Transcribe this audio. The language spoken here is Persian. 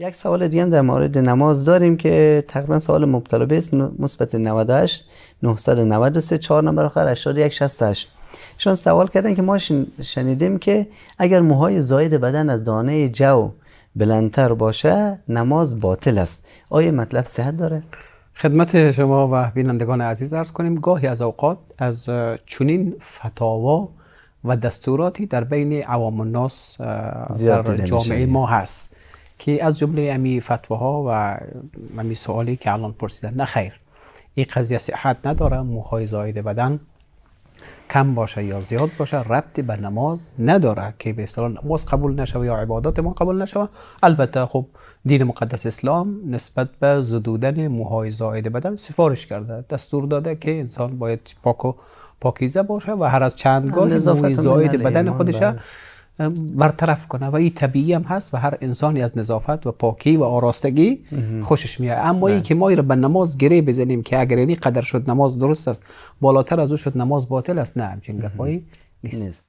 یک سوال دیگه هم در مورد نماز داریم که تقریبا سوال مبتلا به مثبت 98 993 4 نمبر آخر 8168 شون سوال کردن که ما شنیدیم که اگر موهای زاید بدن از دانه جو بلندتر باشه نماز باطل است. آیا مطلب صحت داره؟ خدمت شما و بینندگان عزیز ارز کنیم گاهی از اوقات از چنین فتاوا و دستوراتی در بین عوام الناس در جامعه ما هست. که از جمله امی فتواها و امی سوالی که الان پرسیدن نه خیر این قضیه صحت نداره موهای زاید بدن کم باشه یا زیاد باشه ربطی به نماز نداره که به اصطلاح نماز قبول نشوه یا عبادات ما قبول نشوه البته خب دین مقدس اسلام نسبت به زدودن موهای زاید بدن سفارش کرده دستور داده که انسان باید پاک و پاکیزه باشه و هر از چندگاه موهای زاید بدن خودشه بله. برطرف کنه و این طبیعی هم هست و هر انسانی از نظافت و پاکی و آراستگی خوشش میاد. اما این که ما رو به نماز گره بزنیم که اگر اینی قدر شد نماز درست است بالاتر از او شد نماز باطل است نه همچین گپایی نیست.